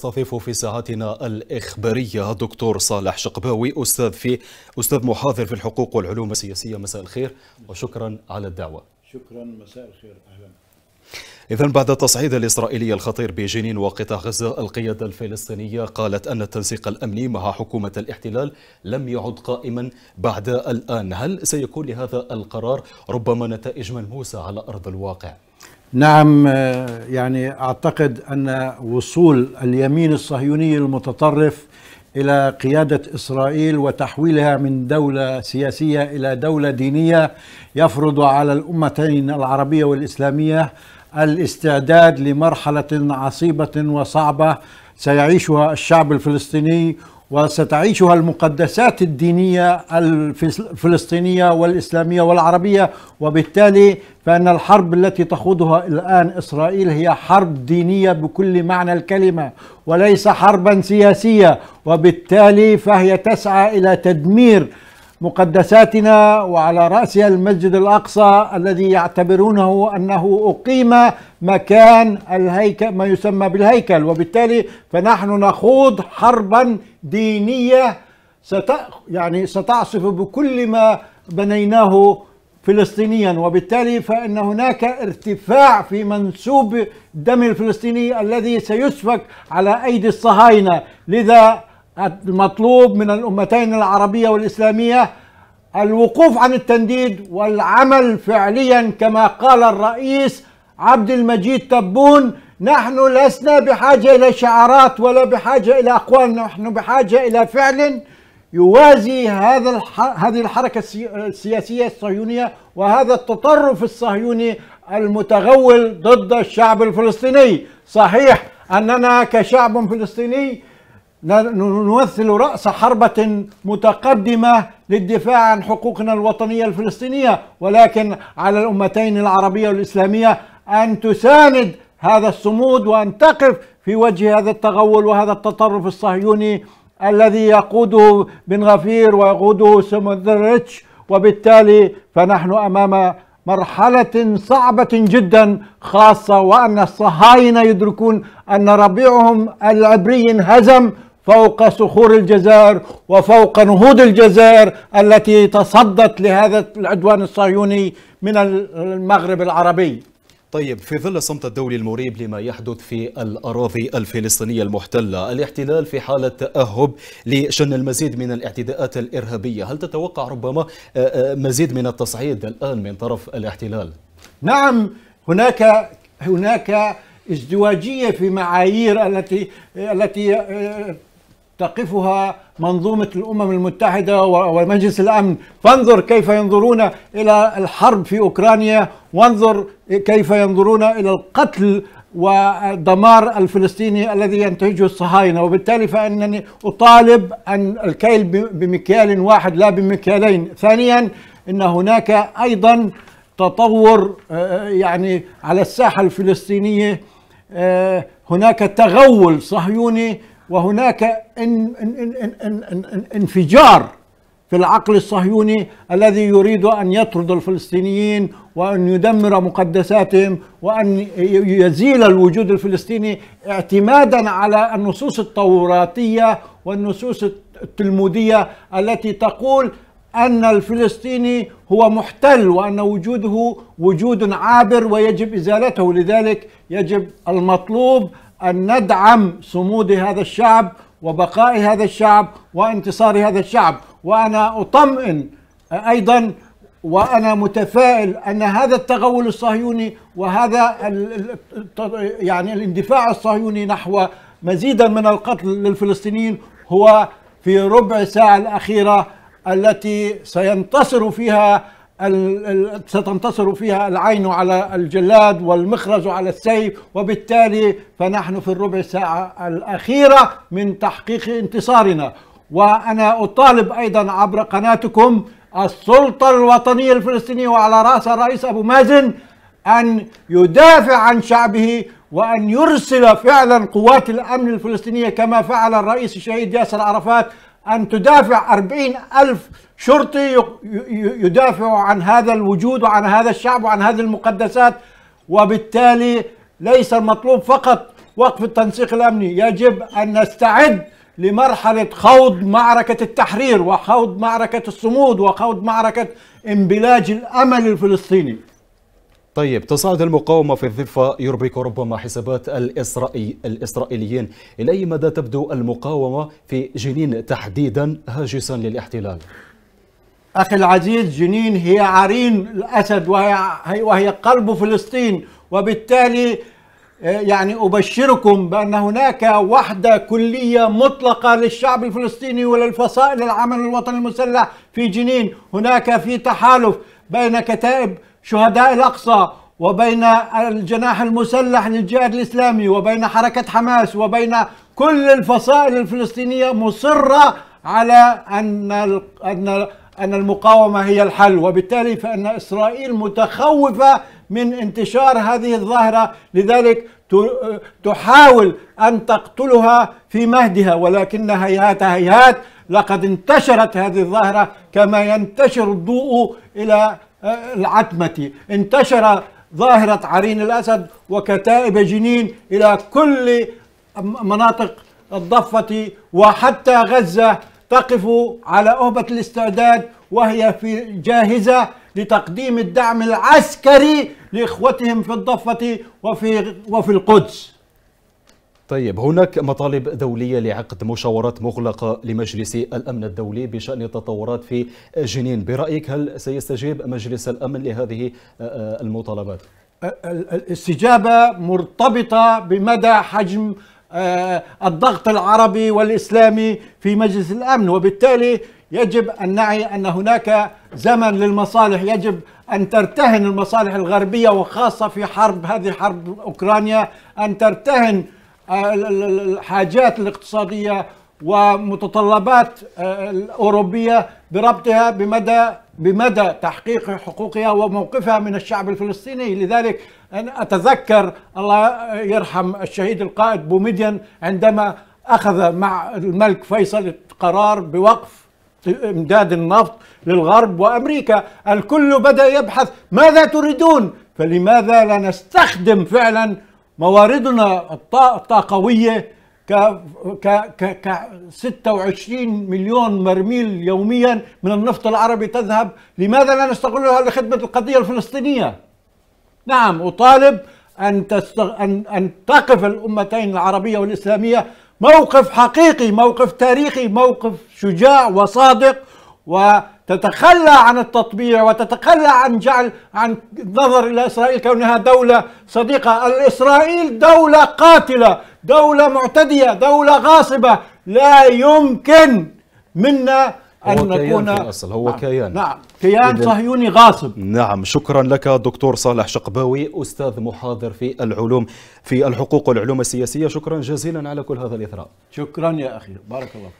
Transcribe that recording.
نستضيف في ساعتنا الإخبارية الدكتور صالح شقباوي أستاذ في أستاذ محاضر في الحقوق والعلوم السياسية. مساء الخير وشكرا على الدعوة. شكرا. مساء الخير. أهلا. إذا بعد التصعيد الإسرائيلي الخطير بجنين وقطاع غزة القيادة الفلسطينية قالت أن التنسيق الأمني مع حكومة الاحتلال لم يعد قائما بعد الآن. هل سيكون لهذا القرار؟ ربما نتائج ملموسة على أرض الواقع؟ نعم يعني أعتقد أن وصول اليمين الصهيوني المتطرف إلى قيادة إسرائيل وتحويلها من دولة سياسية إلى دولة دينية يفرض على الأمتين العربية والإسلامية الاستعداد لمرحلة عصيبة وصعبة سيعيشها الشعب الفلسطيني وستعيشها المقدسات الدينية الفلسطينية والإسلامية والعربية. وبالتالي فإن الحرب التي تخوضها الآن إسرائيل هي حرب دينية بكل معنى الكلمة وليس حربا سياسية. وبالتالي فهي تسعى إلى تدمير مقدساتنا وعلى راسها المسجد الأقصى الذي يعتبرونه أنه أقيم مكان الهيكل ما يسمى بالهيكل. وبالتالي فنحن نخوض حربا دينية ست يعني ستعصف بكل ما بنيناه فلسطينيا. وبالتالي فإن هناك ارتفاع في منسوب الدم الفلسطيني الذي سيسفك على أيدي الصهاينة. لذا المطلوب من الأمتين العربية والإسلامية الوقوف عن التنديد والعمل فعليا كما قال الرئيس عبد المجيد تبون نحن لسنا بحاجة إلى شعارات ولا بحاجة إلى أقوال نحن بحاجة إلى فعل يوازي هذا هذه الحركة السياسية الصهيونية وهذا التطرف الصهيوني المتغول ضد الشعب الفلسطيني. صحيح أننا كشعب فلسطيني نمثل رأس حربة متقدمة للدفاع عن حقوقنا الوطنية الفلسطينية ولكن على الأمتين العربية والإسلامية أن تساند هذا الصمود وأن تقف في وجه هذا التغول وهذا التطرف الصهيوني الذي يقوده بن غفير ويقوده سموذريتش. وبالتالي فنحن أمام مرحلة صعبة جدا خاصة وأن الصهاينة يدركون أن ربيعهم العبري انهزم فوق صخور الجزائر وفوق نهوض الجزائر التي تصدت لهذا العدوان الصهيوني من المغرب العربي طيب في ظل الصمت الدولي المريب لما يحدث في الأراضي الفلسطينية المحتلة الاحتلال في حالة تأهب لشن المزيد من الاعتداءات الإرهابية هل تتوقع ربما مزيد من التصعيد الآن من طرف الاحتلال؟ نعم هناك هناك ازدواجية في معايير التي التي تقفها منظومة الأمم المتحدة ومجلس الأمن. فانظر كيف ينظرون إلى الحرب في أوكرانيا. وانظر كيف ينظرون إلى القتل والدمار الفلسطيني الذي ينتهجه الصهاينة. وبالتالي فإنني أطالب أن الكيل بمكيال واحد لا بمكيالين. ثانيا إن هناك أيضا تطور يعني على الساحة الفلسطينية. هناك تغول صهيوني وهناك ان ان ان انفجار في العقل الصهيوني الذي يريد أن يطرد الفلسطينيين وأن يدمر مقدساتهم وأن يزيل الوجود الفلسطيني اعتمادا على النصوص التوراتية والنصوص التلمودية التي تقول أن الفلسطيني هو محتل وأن وجوده وجود عابر ويجب إزالته. لذلك يجب المطلوب أن ندعم صمود هذا الشعب وبقاء هذا الشعب وانتصار هذا الشعب. وأنا أطمئن أيضا وأنا متفائل أن هذا التغول الصهيوني وهذا يعني الاندفاع الصهيوني نحو مزيدا من القتل للفلسطينيين هو في ربع ساعة الأخيرة التي سينتصر فيها ستنتصر فيها العين على الجلاد والمخرج على السيف وبالتالي فنحن في الربع ساعة الأخيرة من تحقيق انتصارنا. وأنا أطالب أيضا عبر قناتكم السلطة الوطنية الفلسطينية وعلى رأس الرئيس أبو مازن أن يدافع عن شعبه وأن يرسل فعلا قوات الأمن الفلسطينية كما فعل الرئيس الشهيد ياسر عرفات أن تدافع أربعين ألف شرطي يدافع عن هذا الوجود وعن هذا الشعب وعن هذه المقدسات وبالتالي ليس المطلوب فقط وقف التنسيق الأمني يجب أن نستعد لمرحلة خوض معركة التحرير وخوض معركة الصمود وخوض معركة إنبلاج الأمل الفلسطيني. طيب تصاعد المقاومة في الضفة يربك ربما حسابات الإسرائيلي الإسرائيليين. إلى أي مدى تبدو المقاومة في جنين تحديدا هاجسا للاحتلال؟ أخي العزيز جنين هي عرين الأسد وهي, وهي قلب فلسطين. وبالتالي يعني أبشركم بأن هناك وحدة كلية مطلقة للشعب الفلسطيني وللفصائل العمل الوطني المسلح في جنين. هناك في تحالف بين كتائب شهداء الأقصى وبين الجناح المسلح للجهاد الإسلامي وبين حركة حماس وبين كل الفصائل الفلسطينية مصرة على أن أن أن المقاومة هي الحل. وبالتالي فإن إسرائيل متخوفة من انتشار هذه الظاهرة لذلك تحاول أن تقتلها في مهدها. ولكن هيهات هيهات لقد انتشرت هذه الظاهرة كما ينتشر الضوء إلى العتمة. انتشر ظاهرة عرين الأسد وكتائب جنين إلى كل مناطق الضفة وحتى غزة تقف على أهبة الاستعداد وهي في جاهزة لتقديم الدعم العسكري لإخوتهم في الضفة وفي وفي القدس. طيب هناك مطالب دولية لعقد مشاورات مغلقة لمجلس الأمن الدولي بشأن التطورات في جنين برأيك هل سيستجيب مجلس الأمن لهذه المطالبات؟ الاستجابة مرتبطة بمدى حجم آه، الضغط العربي والإسلامي في مجلس الأمن وبالتالي يجب أن نعي أن هناك زمن للمصالح يجب أن ترتهن المصالح الغربية وخاصة في حرب هذه حرب أوكرانيا أن ترتهن آه، الحاجات الاقتصادية ومتطلبات آه، الأوروبية بربطها بمدى بمدى تحقيق حقوقها وموقفها من الشعب الفلسطيني. لذلك أنا أتذكر الله يرحم الشهيد القائد بوميديان عندما أخذ مع الملك فيصل قرار بوقف إمداد النفط للغرب وأمريكا. الكل بدأ يبحث ماذا تريدون؟ فلماذا لا نستخدم فعلا مواردنا الطاقوية ك ك ك 26 مليون برميل يوميا من النفط العربي تذهب. لماذا لا نستغلها لخدمة القضية الفلسطينية؟ نعم أطالب أن تستغ... أن أن تقف الأمتين العربية والإسلامية. موقف حقيقي موقف تاريخي موقف شجاع وصادق. وتتخلى عن التطبيع وتتخلى عن جعل عن النظر إلى إسرائيل كونها دولة صديقة، الإسرائيل دولة قاتلة، دولة معتدية، دولة غاصبة، لا يمكن منا أن هو نكون في الأصل هو نعم كيان. نعم. كيان صهيوني غاصب. نعم. شكرا لك دكتور صالح شقباوي أستاذ محاضر في العلوم في الحقوق والعلوم السياسية. شكرا جزيلا على كل هذا الإثراء. شكرا يا أخي. بارك الله